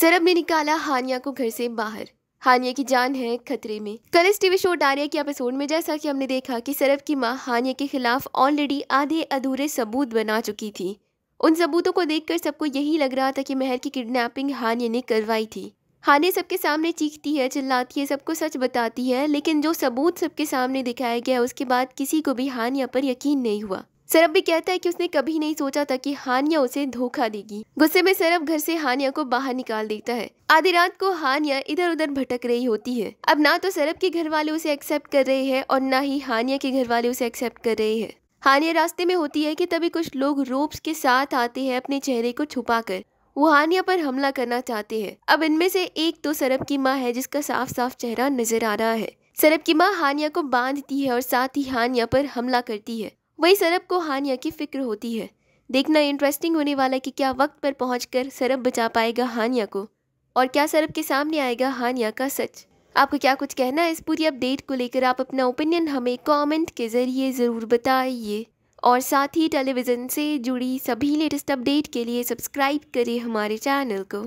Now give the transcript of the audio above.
सरब ने निकाला हानिया को घर से बाहर। हानिया की जान है खतरे में। कल इस टीवी शो डारिया के एपिसोड में जैसा कि हमने देखा कि सरब की माँ हानिया के खिलाफ ऑलरेडी आधे अधूरे सबूत बना चुकी थी। उन सबूतों को देखकर सबको यही लग रहा था कि महर की किडनैपिंग हानिया ने करवाई थी। हानिया सबके सामने चीखती है, चिल्लाती है, सबको सच बताती है, लेकिन जो सबूत सबके सामने दिखाया गया उसके बाद किसी को भी हानिया पर यकीन नहीं हुआ। सरब भी कहता है कि उसने कभी नहीं सोचा था कि हानिया उसे धोखा देगी। गुस्से में सरब घर से हानिया को बाहर निकाल देता है। आधी रात को हानिया इधर उधर भटक रही होती है। अब ना तो सरब के घर वाले उसे एक्सेप्ट कर रहे हैं और ना ही हानिया के घर वाले उसे एक्सेप्ट कर रहे हैं। हानिया रास्ते में होती है कि तभी कुछ लोग रोप्स के साथ आते हैं अपने चेहरे को छुपाकर। वो हानिया पर हमला करना चाहते हैं। अब इनमें से एक तो सरब की माँ है जिसका साफ़ साफ़ चेहरा नज़र आ रहा है। सरब की माँ हानिया को बांधती है और साथ ही हानिया पर हमला करती है। वही सरब को हानिया की फ़िक्र होती है। देखना इंटरेस्टिंग होने वाला कि क्या वक्त पर पहुंचकर सरब बचा पाएगा हानिया को, और क्या सरब के सामने आएगा हानिया का सच। आपको क्या कुछ कहना है इस पूरी अपडेट को लेकर? आप अपना ओपिनियन हमें कमेंट के ज़रिए ज़रूर बताइए। और साथ ही टेलीविज़न से जुड़ी सभी लेटेस्ट अपडेट के लिए सब्सक्राइब करें हमारे चैनल को।